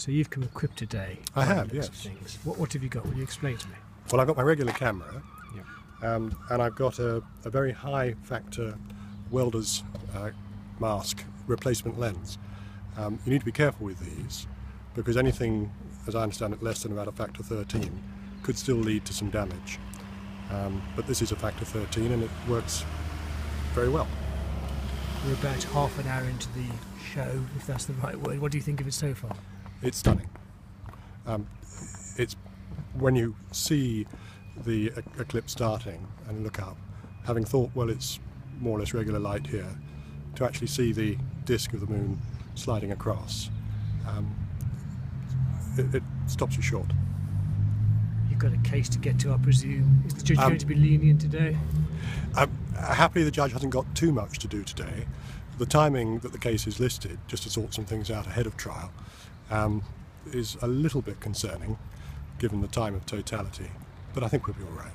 So you've come equipped today. I have, yes. Things. What, what have you got? Will you explain to me? Well, I've got my regular camera, Yeah. um, and I've got a, a very high factor welder's uh, mask replacement lens. Um, you need to be careful with these because anything, as I understand it, less than about a factor 13 could still lead to some damage. Um, but this is a factor 13 and it works very well. We're about half an hour into the show, if that's the right word. What do you think of it so far? It's stunning. Um, it's when you see the e- eclipse starting and look up, having thought, well, it's more or less regular light here, to actually see the disk of the moon sliding across, um, it, it stops you short. You've got a case to get to, I presume. Is the judge Um, going to be lenient today? Um, happily, the judge hasn't got too much to do today. The timing that the case is listed, just to sort some things out ahead of trial, um, is a little bit concerning, given the time of totality. But I think we'll be all right.